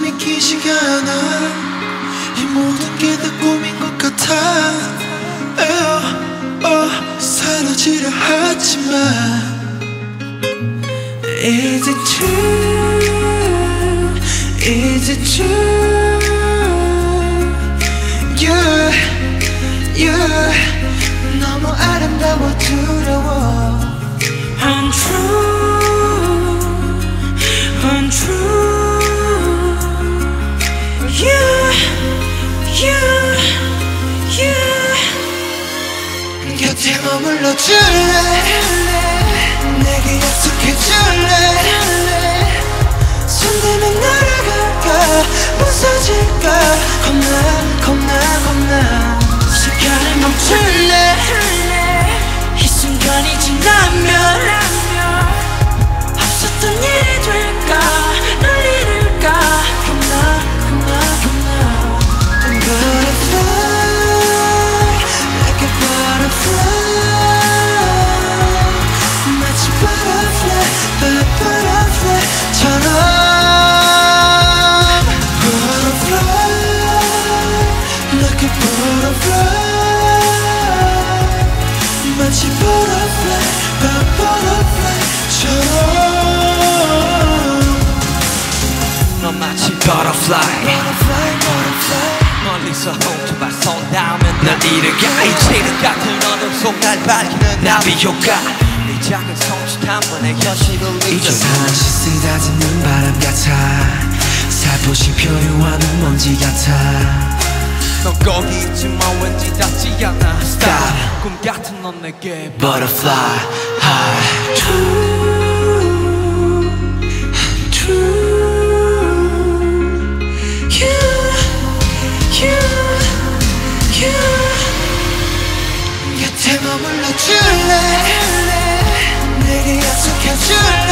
믿기지가 않아. 이 모든 게 다 꿈인 것 같아. 에어, 어, 사라지려 하지만 Is it true? Is it true? Yeah, yeah. 너무 아름다워 두려워. Untrue, 곁에 머물러 줄래 like a butterfly 마치 butterfly but butterfly처럼 넌 마치 butterfly butterfly butterfly 멀리서 손 닿으면 널 잃어가 이치는 같은 어둠 속날 밝히는 나비 효과 네 작은 손짓 한 번에 현실을 잊어 이상한 쓰다듬는 바람 같아. 살포시 표류하는 먼지 같아 넌 거기 있지만 왠지 닿지 않아 Stop 꿈 같은 넌 내게 Butterfly high True True You You You 곁에 머물러 줄래 내게 약속해 줄래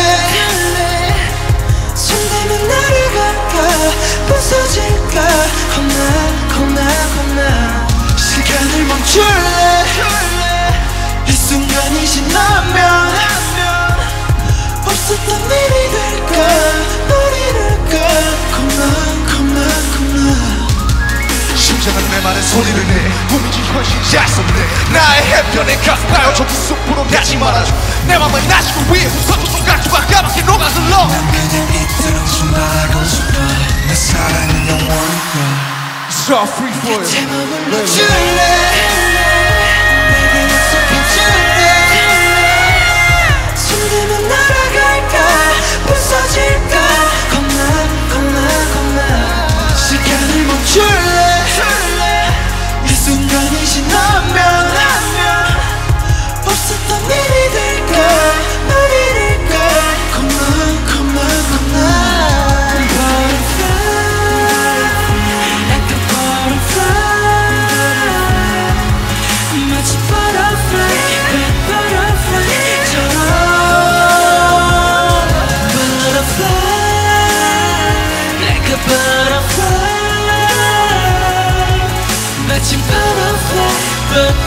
멈출래? 이 순간이 지나면 없었던 일이 될까? 널 잃을까? 겁나 겁나 겁나 심장은 내 말에 소리를 내. 알수 없네. 나의 해변에 가서 가요 저 숲으로 가지 말아줘. 내 맘을 나시고 위에 웃어도 손가락과 까맣게 녹아슬러 난 그냥 좀 바라고 싶어. 내 사랑은 영원히 all free for you But